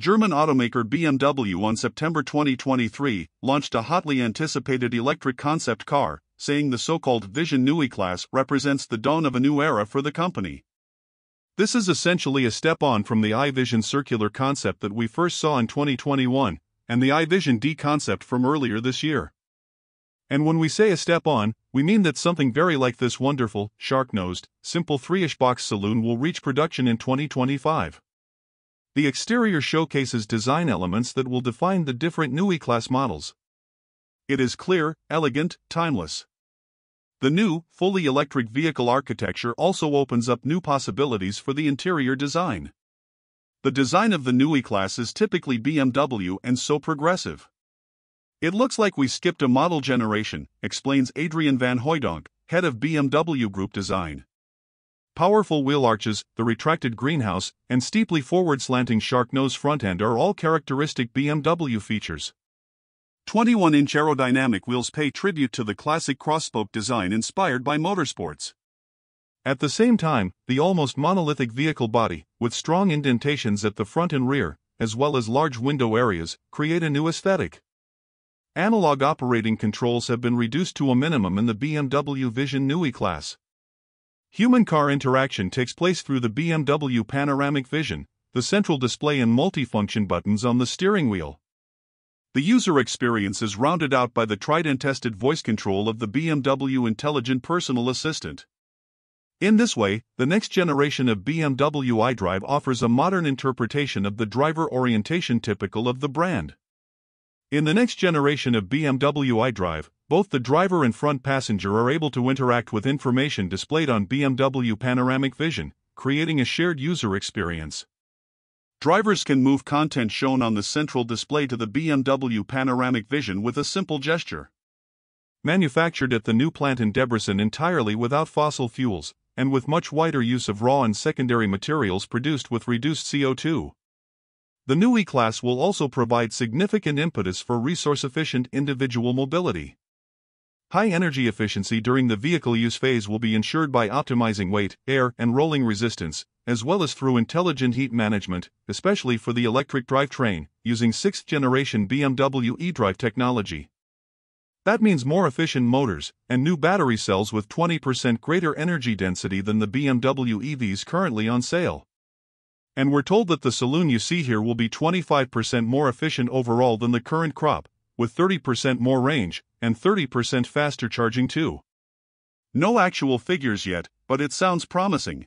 German automaker BMW on September 2023 launched a hotly anticipated electric concept car, saying the so called Vision Neue Klasse represents the dawn of a new era for the company. This is essentially a step on from the iVision circular concept that we first saw in 2021 and the iVision Dee concept from earlier this year. And when we say a step on, we mean that something very like this wonderful, shark nosed, simple 3 ish box saloon will reach production in 2025. The exterior showcases design elements that will define the different Neue Klasse models. It is clear, elegant, timeless. The new, fully electric vehicle architecture also opens up new possibilities for the interior design. The design of the Neue Klasse is typically BMW and so progressive. It looks like we skipped a model generation, explains Adrian van Hooydonk, head of BMW Group Design. Powerful wheel arches, the retracted greenhouse, and steeply forward slanting shark nose front end are all characteristic BMW features. 21 inch aerodynamic wheels pay tribute to the classic crossspoke design inspired by motorsports. At the same time, the almost monolithic vehicle body, with strong indentations at the front and rear, as well as large window areas, create a new aesthetic. Analog operating controls have been reduced to a minimum in the BMW Vision Neue Klasse. Human car interaction takes place through the BMW Panoramic Vision, the central display and multifunction buttons on the steering wheel. The user experience is rounded out by the tried and tested voice control of the BMW Intelligent Personal Assistant. In this way, the next generation of BMW iDrive offers a modern interpretation of the driver orientation typical of the brand. In the next generation of BMW iDrive, both the driver and front passenger are able to interact with information displayed on BMW Panoramic Vision, creating a shared user experience. Drivers can move content shown on the central display to the BMW Panoramic Vision with a simple gesture. Manufactured at the new plant in Debrecen entirely without fossil fuels, and with much wider use of raw and secondary materials produced with reduced CO2. The new E class will also provide significant impetus for resource efficient individual mobility. High energy efficiency during the vehicle use phase will be ensured by optimizing weight, air, and rolling resistance, as well as through intelligent heat management, especially for the electric drivetrain, using 6th generation BMW eDrive technology. That means more efficient motors and new battery cells with 20% greater energy density than the BMW EVs currently on sale. And we're told that the saloon you see here will be 25% more efficient overall than the current crop, with 30% more range and 30% faster charging too. No actual figures yet, but it sounds promising.